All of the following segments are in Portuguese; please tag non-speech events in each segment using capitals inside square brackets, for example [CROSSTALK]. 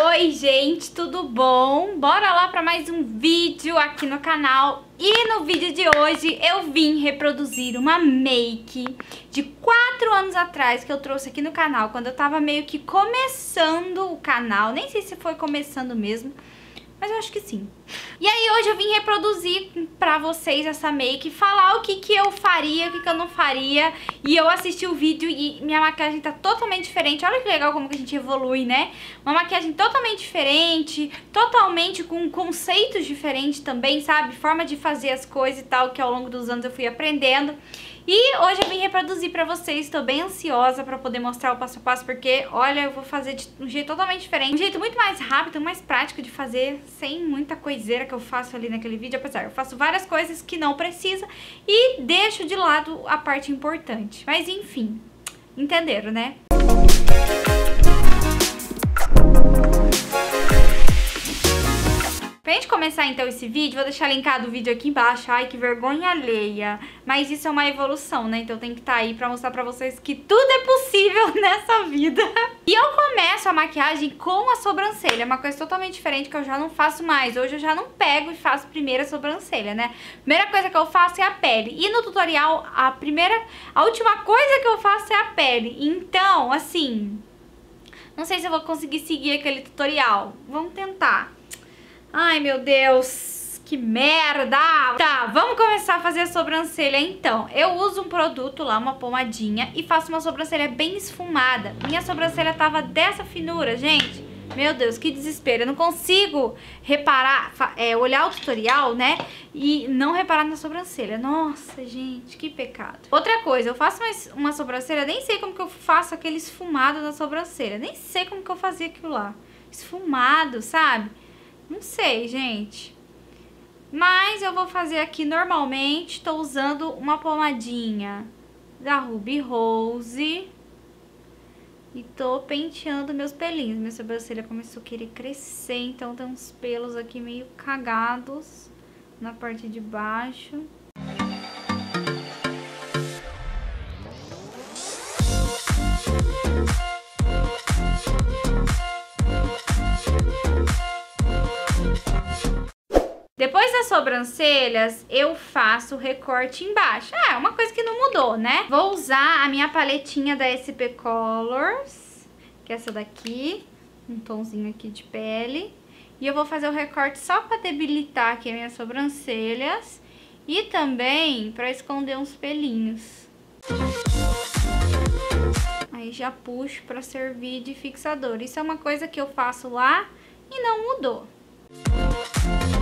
Oi gente, tudo bom? Bora lá para mais um vídeo aqui no canal E no vídeo de hoje eu vim reproduzir uma make de 4 anos atrás que eu trouxe aqui no canal Quando eu tava meio que começando o canal, nem sei se foi começando mesmo mas eu acho que sim. E aí hoje eu vim reproduzir pra vocês essa make, falar o que que eu faria, o que que eu não faria. E eu assisti o vídeo e minha maquiagem tá totalmente diferente. Olha que legal como que a gente evolui, né? Uma maquiagem totalmente diferente, totalmente com conceitos diferentes também, sabe? Forma de fazer as coisas e tal, que ao longo dos anos eu fui aprendendo. E hoje eu vim reproduzir pra vocês, estou bem ansiosa pra poder mostrar o passo a passo, porque, olha, eu vou fazer de um jeito totalmente diferente, um jeito muito mais rápido, mais prático de fazer, sem muita coiseira que eu faço ali naquele vídeo, apesar, eu faço várias coisas que não precisa e deixo de lado a parte importante. Mas enfim, entenderam, né? Pra gente começar então esse vídeo, vou deixar linkado o vídeo aqui embaixo. Ai, que vergonha alheia. Mas isso é uma evolução, né? Então tem que estar tá aí pra mostrar pra vocês que tudo é possível [LAUGHS] nessa vida. E eu começo a maquiagem com a sobrancelha. Uma coisa totalmente diferente que eu já não faço mais. Hoje eu já não pego e faço primeiro a sobrancelha, né? Primeira coisa que eu faço é a pele. E no tutorial, a primeira... A última coisa que eu faço é a pele. Então, assim... Não sei se eu vou conseguir seguir aquele tutorial. Vamos tentar. Ai, meu Deus, que merda! Tá, vamos começar a fazer a sobrancelha então. Eu uso um produto lá, uma pomadinha, e faço uma sobrancelha bem esfumada. Minha sobrancelha tava dessa finura, gente. Meu Deus, que desespero. Eu não consigo reparar, é, olhar o tutorial, né? E não reparar na sobrancelha. Nossa, gente, que pecado. Outra coisa, eu faço uma, uma sobrancelha, nem sei como que eu faço aquele esfumado na sobrancelha. Nem sei como que eu fazia aquilo lá. Esfumado, sabe? Não sei, gente. Mas eu vou fazer aqui normalmente, tô usando uma pomadinha da Ruby Rose. E tô penteando meus pelinhos. Minha sobrancelha começou a querer crescer, então tem uns pelos aqui meio cagados na parte de baixo. Depois das sobrancelhas, eu faço o recorte embaixo. Ah, é uma coisa que não mudou, né? Vou usar a minha paletinha da SP Colors, que é essa daqui, um tomzinho aqui de pele. E eu vou fazer o recorte só pra debilitar aqui as minhas sobrancelhas e também pra esconder uns pelinhos. Aí já puxo pra servir de fixador. Isso é uma coisa que eu faço lá e não mudou. vídeo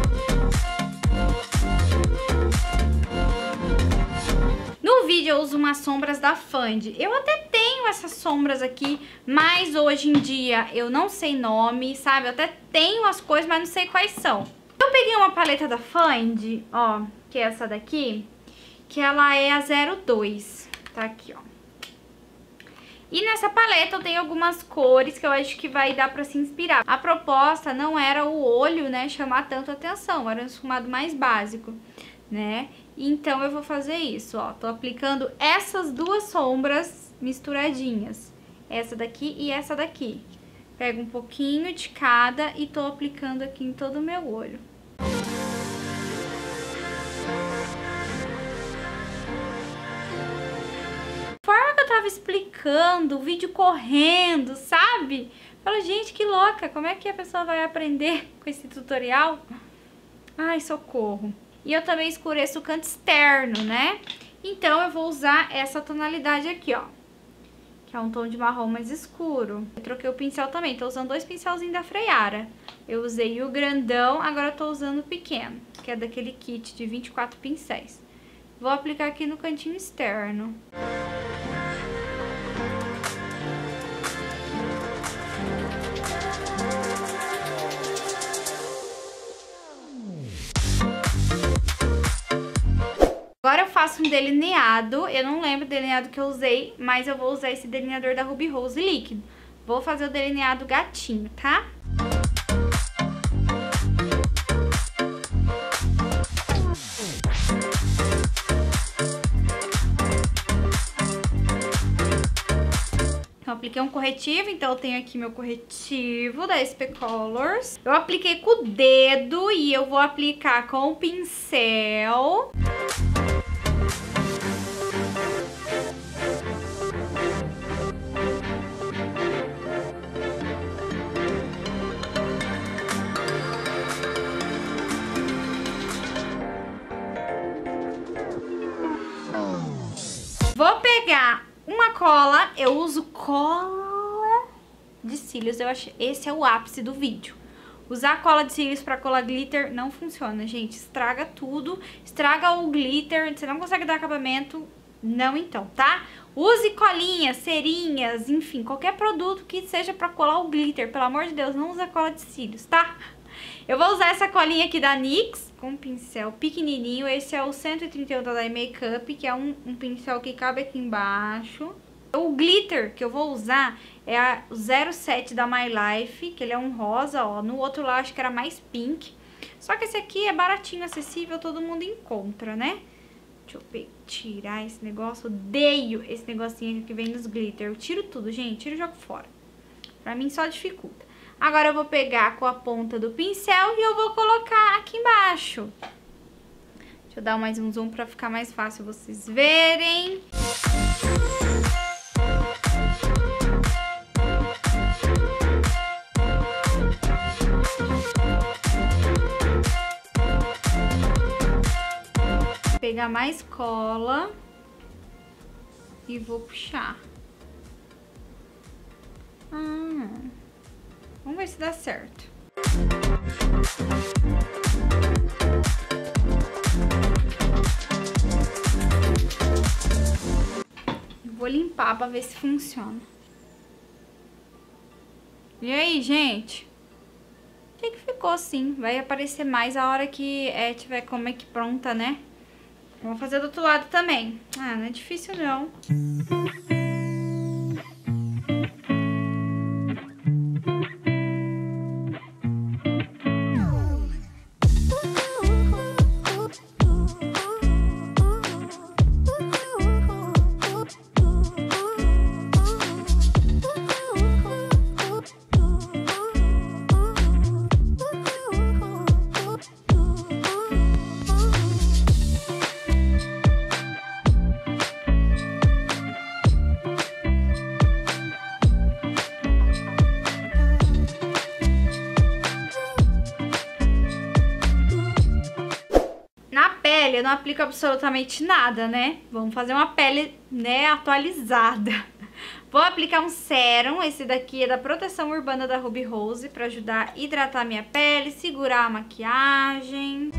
umas sombras da Fand. Eu até tenho essas sombras aqui, mas hoje em dia eu não sei nome, sabe? Eu até tenho as coisas, mas não sei quais são. Eu peguei uma paleta da Fand, ó, que é essa daqui, que ela é a 02, tá aqui, ó. E nessa paleta eu tenho algumas cores que eu acho que vai dar pra se inspirar. A proposta não era o olho, né, chamar tanto atenção, era um esfumado mais básico, né? Então eu vou fazer isso, ó. Tô aplicando essas duas sombras misturadinhas. Essa daqui e essa daqui. Pego um pouquinho de cada e tô aplicando aqui em todo o meu olho. forma que eu tava explicando, o vídeo correndo, sabe? Fala, gente, que louca, como é que a pessoa vai aprender com esse tutorial? Ai, socorro. E eu também escureço o canto externo, né? Então eu vou usar essa tonalidade aqui, ó. Que é um tom de marrom mais escuro. Eu troquei o pincel também, tô usando dois pincelzinhos da Freyara. Eu usei o grandão, agora tô usando o pequeno, que é daquele kit de 24 pincéis. Vou aplicar aqui no cantinho externo. Agora eu faço um delineado, eu não lembro o delineado que eu usei, mas eu vou usar esse delineador da Ruby Rose líquido. Vou fazer o delineado gatinho, tá? aqui é um corretivo, então eu tenho aqui meu corretivo da SP Colors. Eu apliquei com o dedo e eu vou aplicar com o pincel. Pegar uma cola, eu uso cola de cílios, eu acho esse é o ápice do vídeo. Usar cola de cílios pra colar glitter não funciona, gente. Estraga tudo, estraga o glitter, você não consegue dar acabamento, não então, tá? Use colinhas, cerinhas, enfim, qualquer produto que seja pra colar o glitter. Pelo amor de Deus, não usa cola de cílios, tá? Eu vou usar essa colinha aqui da NYX com um pincel pequenininho. Esse é o 131 da Dye Makeup, que é um, um pincel que cabe aqui embaixo. O glitter que eu vou usar é a 07 da My Life, que ele é um rosa, ó. No outro lá acho que era mais pink. Só que esse aqui é baratinho, acessível, todo mundo encontra, né? Deixa eu tirar esse negócio. Odeio esse negocinho que vem nos glitter. Eu tiro tudo, gente. Tiro e jogo fora. Pra mim só dificulta. Agora eu vou pegar com a ponta do pincel e eu vou colocar aqui embaixo. Deixa eu dar mais um zoom pra ficar mais fácil vocês verem. Vou pegar mais cola e vou puxar. Ah... Vamos ver se dá certo. Vou limpar pra ver se funciona. E aí, gente? O que, que ficou assim? Vai aparecer mais a hora que é, tiver como é que pronta, né? Vou fazer do outro lado também. Ah, não é difícil não. Pele eu não aplico absolutamente nada, né? Vamos fazer uma pele, né, atualizada. [LAUGHS] Vou aplicar um sérum, esse daqui é da Proteção Urbana da Ruby Rose, pra ajudar a hidratar minha pele, segurar a maquiagem.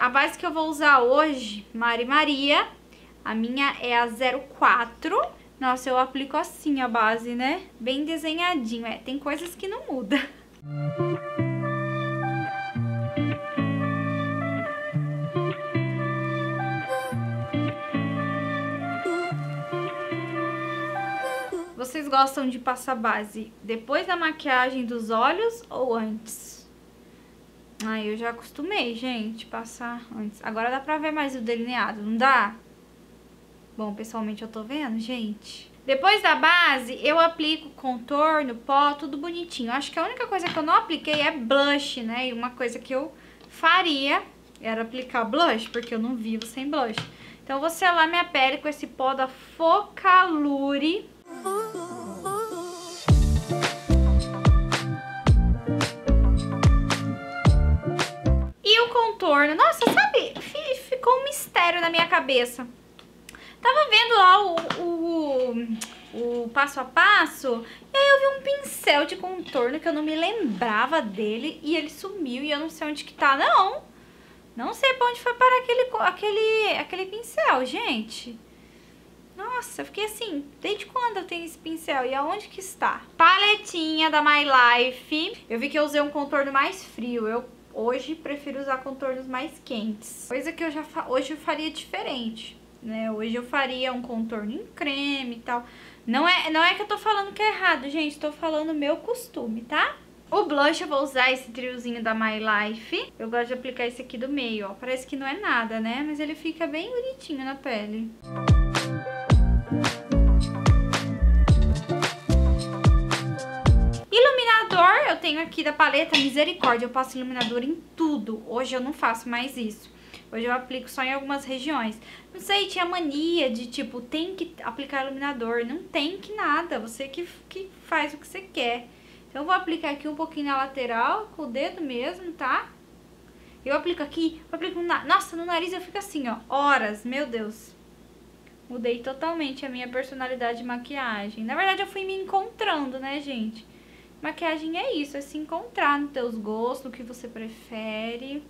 A base que eu vou usar hoje, Mari Maria, a minha é a 04. Nossa, eu aplico assim a base, né? Bem desenhadinho. É, tem coisas que não muda. Vocês gostam de passar base depois da maquiagem dos olhos ou antes? Ah, eu já acostumei, gente, passar antes. Agora dá pra ver mais o delineado, não dá? Bom, pessoalmente eu tô vendo, gente. Depois da base, eu aplico contorno, pó, tudo bonitinho. Acho que a única coisa que eu não apliquei é blush, né? E uma coisa que eu faria era aplicar blush, porque eu não vivo sem blush. Então eu vou selar minha pele com esse pó da Focalure. E o contorno, nossa, sabe, ficou um mistério na minha cabeça. Tava vendo lá o, o, o passo a passo e aí eu vi um pincel de contorno que eu não me lembrava dele e ele sumiu e eu não sei onde que tá, não. Não sei pra onde foi parar aquele, aquele, aquele pincel, gente. Nossa, eu fiquei assim, desde quando eu tenho esse pincel? E aonde que está? Paletinha da My Life. Eu vi que eu usei um contorno mais frio. Eu hoje prefiro usar contornos mais quentes. Coisa que eu já hoje eu faria diferente né? Hoje eu faria um contorno em creme e tal. Não é, não é que eu tô falando que é errado, gente. Tô falando meu costume, tá? O blush eu vou usar esse triozinho da My Life. Eu gosto de aplicar esse aqui do meio, ó. Parece que não é nada, né? Mas ele fica bem bonitinho na pele. Iluminador eu tenho aqui da paleta Misericórdia. Eu passo iluminador em tudo. Hoje eu não faço mais isso. Hoje eu aplico só em algumas regiões. Não sei, tinha mania de, tipo, tem que aplicar iluminador. Não tem que nada. Você que, que faz o que você quer. Então, eu vou aplicar aqui um pouquinho na lateral, com o dedo mesmo, tá? Eu aplico aqui, eu aplico na... Nossa, no nariz eu fico assim, ó, horas, meu Deus. Mudei totalmente a minha personalidade de maquiagem. Na verdade, eu fui me encontrando, né, gente? Maquiagem é isso, é se encontrar nos teus gostos, no que você prefere.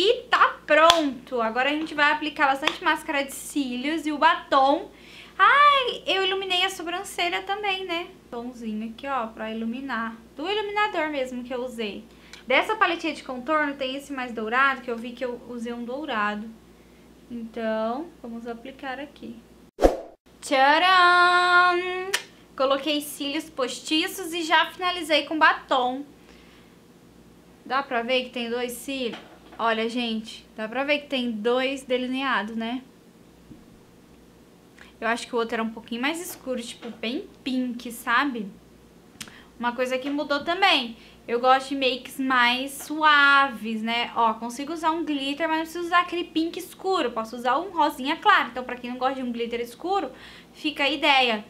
E tá pronto! Agora a gente vai aplicar bastante máscara de cílios e o batom. Ai, eu iluminei a sobrancelha também, né? Tomzinho aqui, ó, pra iluminar. Do iluminador mesmo que eu usei. Dessa paletinha de contorno tem esse mais dourado, que eu vi que eu usei um dourado. Então, vamos aplicar aqui. Tcharam! Coloquei cílios postiços e já finalizei com batom. Dá pra ver que tem dois cílios? Olha, gente, dá pra ver que tem dois delineados, né? Eu acho que o outro era um pouquinho mais escuro, tipo, bem pink, sabe? Uma coisa que mudou também. Eu gosto de makes mais suaves, né? Ó, consigo usar um glitter, mas não preciso usar aquele pink escuro. Posso usar um rosinha claro. Então, pra quem não gosta de um glitter escuro, fica a ideia.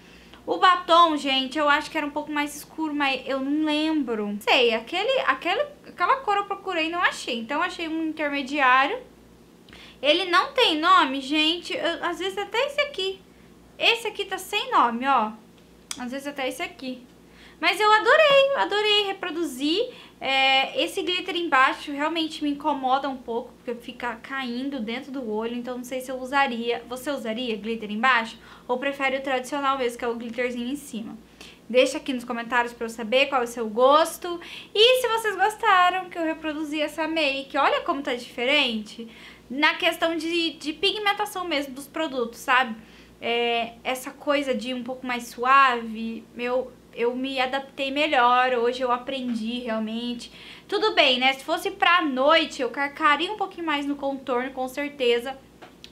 O batom, gente, eu acho que era um pouco mais escuro, mas eu não lembro. Sei, aquele, aquele, aquela cor eu procurei e não achei. Então, achei um intermediário. Ele não tem nome, gente. Eu, às vezes até esse aqui. Esse aqui tá sem nome, ó. Às vezes até esse aqui. Mas eu adorei, adorei reproduzir. É, esse glitter embaixo realmente me incomoda um pouco, porque fica caindo dentro do olho, então não sei se eu usaria. Você usaria glitter embaixo? Ou prefere o tradicional mesmo, que é o glitterzinho em cima? Deixa aqui nos comentários pra eu saber qual é o seu gosto. E se vocês gostaram que eu reproduzi essa make, olha como tá diferente. Na questão de, de pigmentação mesmo dos produtos, sabe? É, essa coisa de um pouco mais suave, meu, eu me adaptei melhor, hoje eu aprendi realmente. Tudo bem, né? Se fosse pra noite, eu carcaria um pouquinho mais no contorno, com certeza.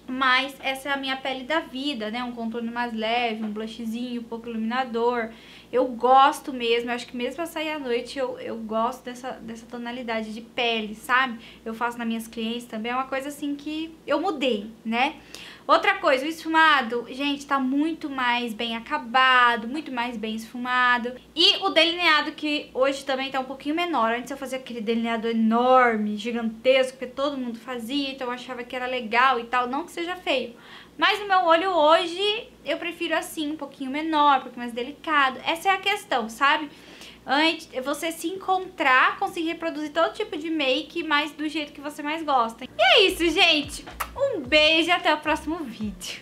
Mas essa é a minha pele da vida, né? Um contorno mais leve, um blushzinho, um pouco iluminador. Eu gosto mesmo, eu acho que mesmo pra sair à noite, eu, eu gosto dessa, dessa tonalidade de pele, sabe? Eu faço nas minhas clientes também, é uma coisa assim que eu mudei, né? Outra coisa, o esfumado, gente, tá muito mais bem acabado, muito mais bem esfumado. E o delineado que hoje também tá um pouquinho menor. Antes eu fazia aquele delineado enorme, gigantesco, que todo mundo fazia, então eu achava que era legal e tal, não que seja feio. Mas no meu olho hoje, eu prefiro assim, um pouquinho menor, um pouquinho mais delicado. Essa é a questão, sabe? Antes, você se encontrar, conseguir reproduzir todo tipo de make, mas do jeito que você mais gosta. E é isso, gente. Um beijo e até o próximo vídeo.